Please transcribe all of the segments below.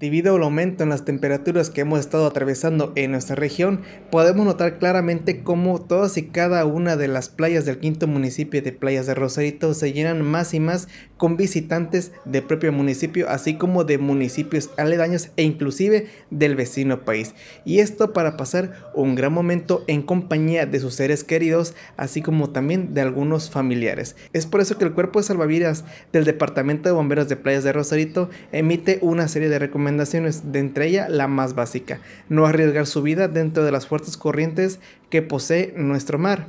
Debido al aumento en las temperaturas que hemos estado atravesando en nuestra región, podemos notar claramente cómo todas y cada una de las playas del quinto municipio de Playas de Rosarito se llenan más y más con visitantes del propio municipio, así como de municipios aledaños e inclusive del vecino país. Y esto para pasar un gran momento en compañía de sus seres queridos, así como también de algunos familiares. Es por eso que el Cuerpo de Salvavidas del Departamento de Bomberos de Playas de Rosarito emite una serie de recomendaciones de entre ellas la más básica, no arriesgar su vida dentro de las fuertes corrientes que posee nuestro mar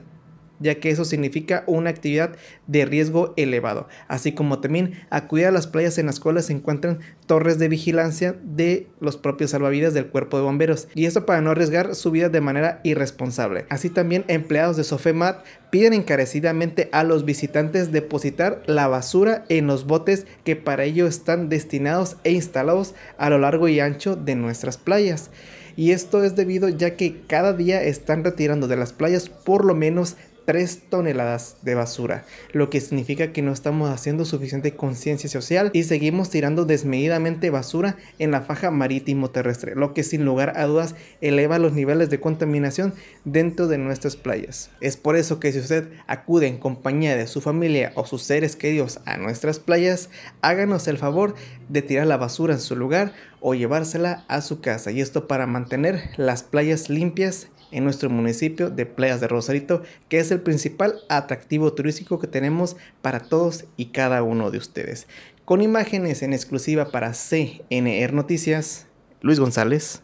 ya que eso significa una actividad de riesgo elevado, así como también acudir a las playas en las cuales se encuentran torres de vigilancia de los propios salvavidas del cuerpo de bomberos, y eso para no arriesgar su vida de manera irresponsable. Así también empleados de Sofemat piden encarecidamente a los visitantes depositar la basura en los botes que para ello están destinados e instalados a lo largo y ancho de nuestras playas. Y esto es debido ya que cada día están retirando de las playas por lo menos 3 toneladas de basura, lo que significa que no estamos haciendo suficiente conciencia social y seguimos tirando desmedidamente basura en la faja marítimo terrestre, lo que sin lugar a dudas eleva los niveles de contaminación dentro de nuestras playas. Es por eso que si usted acude en compañía de su familia o sus seres queridos a nuestras playas, háganos el favor de tirar la basura en su lugar o llevársela a su casa y esto para mantener las playas limpias en nuestro municipio de Playas de Rosarito, que es el principal atractivo turístico que tenemos para todos y cada uno de ustedes. Con imágenes en exclusiva para CNR Noticias, Luis González.